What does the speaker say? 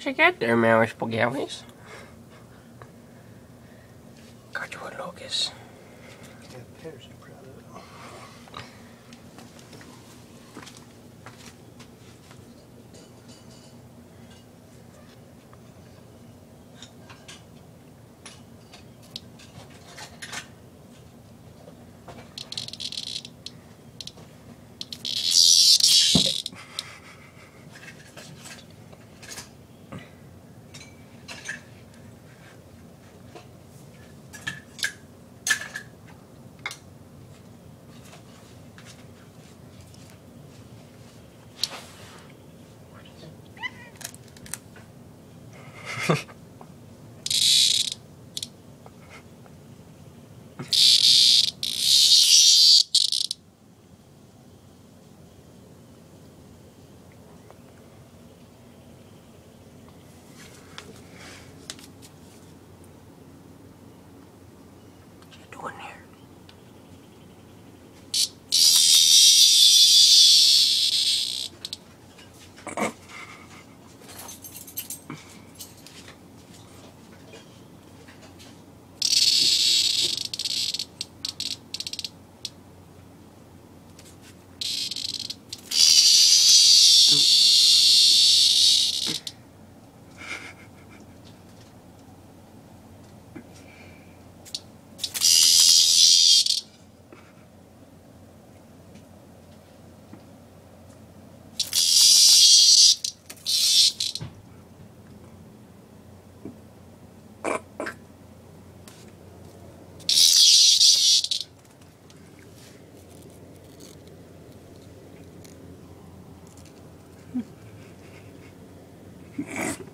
What'd you get there, Mary Spaghettis? Got you a locust. Yeah, pears What you doing there? Yeah.